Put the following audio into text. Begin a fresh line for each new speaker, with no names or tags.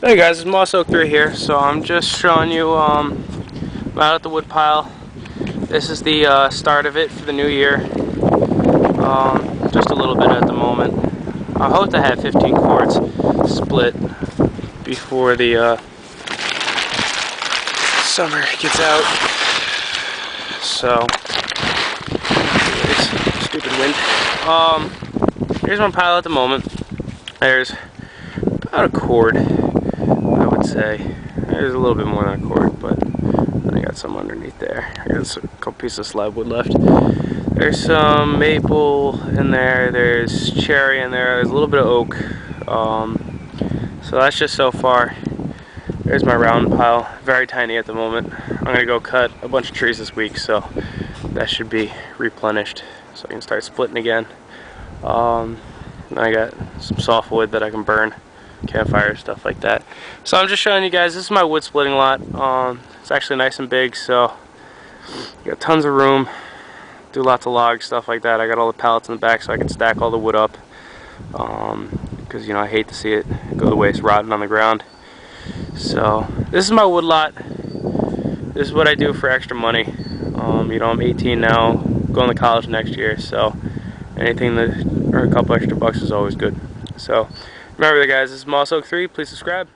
Hey guys, it's Moss Oak 3 here. So I'm just showing you um, I'm out at the wood pile. This is the uh, start of it for the new year. Um, just a little bit at the moment. I hope to have 15 cords split before the uh, summer gets out. So, stupid wind. Um, here's my pile at the moment. There's about a cord say. There's a little bit more than a cord, but I got some underneath there. I got a couple pieces of slab wood left. There's some maple in there. There's cherry in there. There's a little bit of oak. Um, so that's just so far. There's my round pile. Very tiny at the moment. I'm going to go cut a bunch of trees this week, so that should be replenished so I can start splitting again. Um, I got some softwood that I can burn campfire, stuff like that. So I'm just showing you guys, this is my wood splitting lot. Um, it's actually nice and big, so got tons of room. Do lots of logs, stuff like that. I got all the pallets in the back so I can stack all the wood up. Because, um, you know, I hate to see it go the way it's rotting on the ground. So, this is my wood lot. This is what I do for extra money. Um, you know, I'm 18 now, going to college next year, so anything that, or a couple extra bucks is always good. So, Remember guys, this is Moss Oak 3. Please subscribe.